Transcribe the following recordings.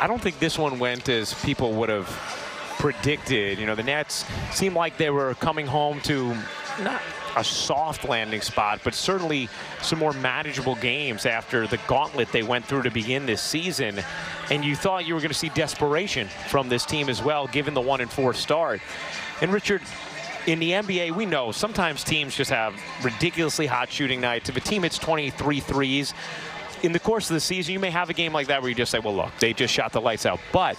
I don't think this one went as people would have predicted. You know, the Nets seemed like they were coming home to not a soft landing spot, but certainly some more manageable games after the gauntlet they went through to begin this season. And you thought you were going to see desperation from this team as well, given the one and four start. And Richard, in the NBA, we know sometimes teams just have ridiculously hot shooting nights. If a team hits 23 threes, in the course of the season, you may have a game like that where you just say, well, look, they just shot the lights out. But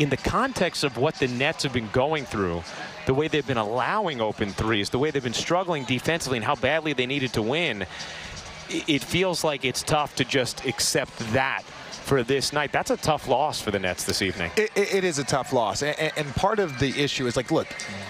in the context of what the Nets have been going through, the way they've been allowing open threes, the way they've been struggling defensively, and how badly they needed to win, it feels like it's tough to just accept that for this night. That's a tough loss for the Nets this evening. it, it is a tough loss. And, and, part of the issue is like, look,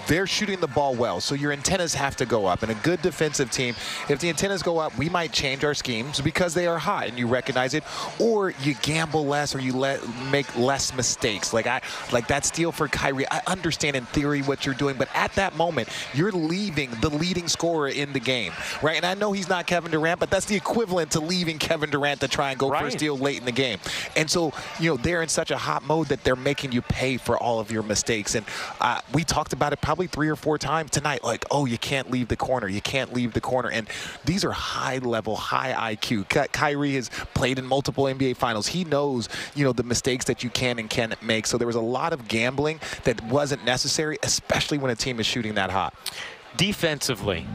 they're shooting the ball well, so your antennas have to go up. And a good defensive team, if the antennas go up, we might change our schemes because they are hot and you recognize it, or you gamble less or you let make less mistakes. Like I like that steal for Kyrie. I understand in theory what you're doing, but at that moment, you're leaving the leading scorer in the game, right? And I know he's not Kevin Durant, but that's the equivalent to leaving Kevin Durant to try and go right. for a steal late in the game. And so, you know, they're in such a hot mode that they're making you pay for all of your mistakes. And uh, we talked about it probably three or four times tonight. Like, oh, you can't leave the corner. You can't leave the corner. And these are high level, high IQ. Ky- Kyrie has played in multiple NBA finals. He knows, you know, the mistakes that you can and can't make. So there was a lot of gambling that wasn't necessary, especially when a team is shooting that hot. Defensively,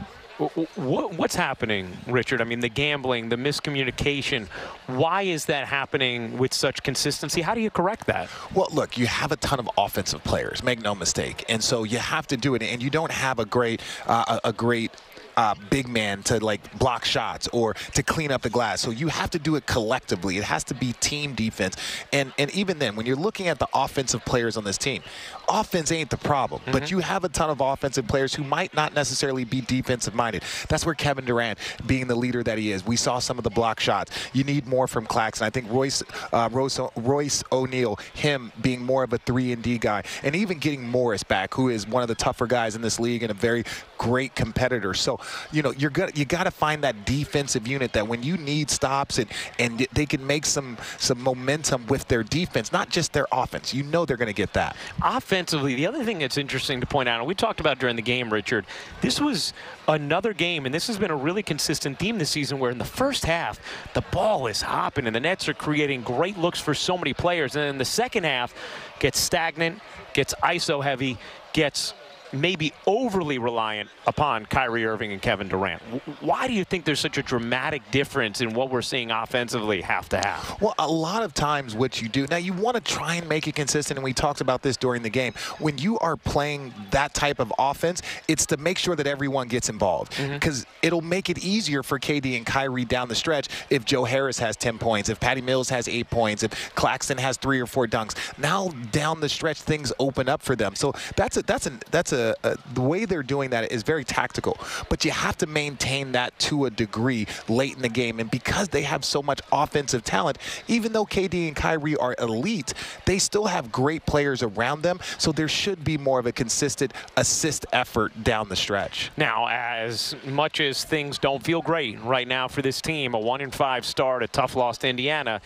what's happening, Richard? I mean, the gambling, the miscommunication. Why is that happening with such consistency? How do you correct that? Well, look, you have a ton of offensive players. Make no mistake, and so you have to do it. And you don't have a great, uh, a great uh, big man to like block shots or to clean up the glass. So you have to do it collectively. It has to be team defense. And and even then, when you're looking at the offensive players on this team, offense ain't the problem. Mm-hmm. But you have a ton of offensive players who might not necessarily be defensive minded. That's where Kevin Durant, being the leader that he is, we saw some of the block shots. You need more from Claxton. I think Royce uh, Royce, Royce O'Neale, him being more of a three and D guy, and even getting Morris back, who is one of the tougher guys in this league and a very great competitor. So you know, you're gonna you got to find that defensive unit that when you need stops and and they can make some some momentum with their defense, not just their offense. You know they're going to get that. Offensively, the other thing that's interesting to point out, and we talked about during the game, Richard, this was another game, and this has been a really consistent theme this season where in the first half, the ball is hopping and the Nets are creating great looks for so many players. And in the second half, gets stagnant, gets ISO heavy, gets maybe overly reliant upon Kyrie Irving and Kevin Durant. Why do you think there's such a dramatic difference in what we're seeing offensively half to half? Well, a lot of times what you do, now you want to try and make it consistent, and we talked about this during the game. When you are playing that type of offense, it's to make sure that everyone gets involved because mm-hmm. it'll make it easier for KD and Kyrie down the stretch if Joe Harris has 10 points, if Patty Mills has eight points, if Claxton has three or four dunks. Now down the stretch, things open up for them. So that's a that's a that's a uh, the way they're doing that is very tactical. But you have to maintain that to a degree late in the game. And because they have so much offensive talent, even though KD and Kyrie are elite, they still have great players around them. So there should be more of a consistent assist effort down the stretch. Now, as much as things don't feel great right now for this team, a one in five start, a tough loss to Indiana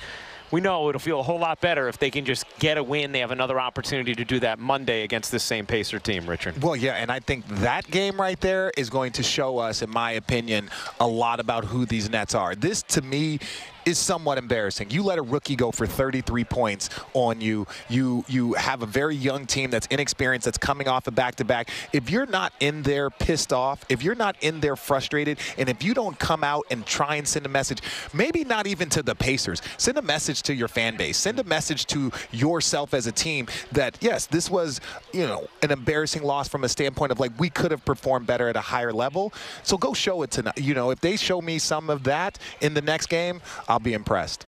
we know it'll feel a whole lot better if they can just get a win. They have another opportunity to do that Monday against this same Pacer team, Richard. Well, yeah, and I think that game right there is going to show us, in my opinion, a lot about who these Nets are. This, to me, is somewhat embarrassing. You let a rookie go for 33 points on you. You you have a very young team that's inexperienced, that's coming off a back-to-back. If you're not in there pissed off, if you're not in there frustrated, and if you don't come out and try and send a message, maybe not even to the Pacers, send a message to your fan base, send a message to yourself as a team that yes, this was you know an embarrassing loss from a standpoint of like we could have performed better at a higher level. So go show it tonight. You know, if they show me some of that in the next game, I'll be impressed.